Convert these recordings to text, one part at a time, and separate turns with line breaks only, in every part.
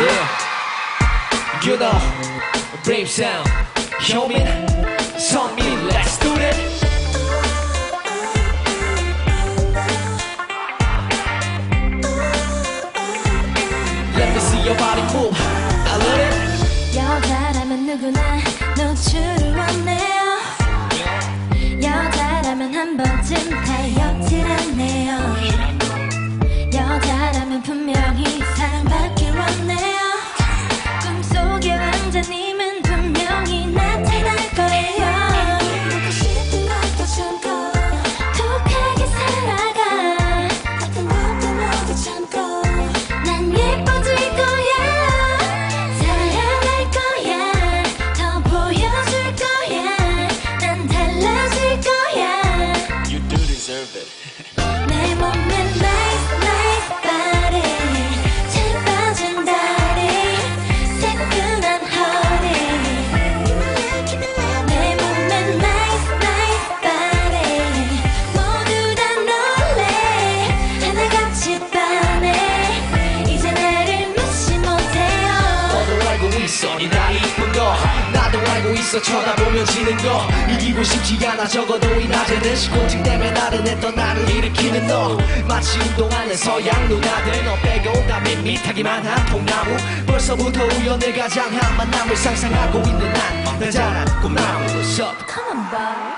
Yeah. You know, brave sound. Show me, song me, let's do it. Let me see your body move. I love it.
여자라면 누구나 노출을 원해요. 여자라면 한 번쯤. 선이다
이쁜 거 나도 알고 있어 쳐다보면 지는 거 이기고 싶지 않아 적어도 이 낮에는 시곤증 때문에 나른했던 나를 일으키는 너 마치 운동하는 서양 누나들 너 빼고 나 밋밋하기만 한 통나무 벌써부터 우연을 가장한 만남을 상상하고 있는 난내 자란 꿈나무 What's up?
Come on, bye.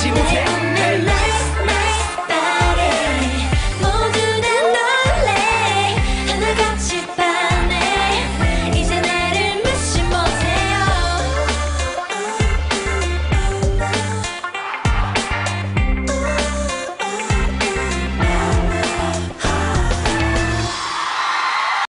Casi mujer.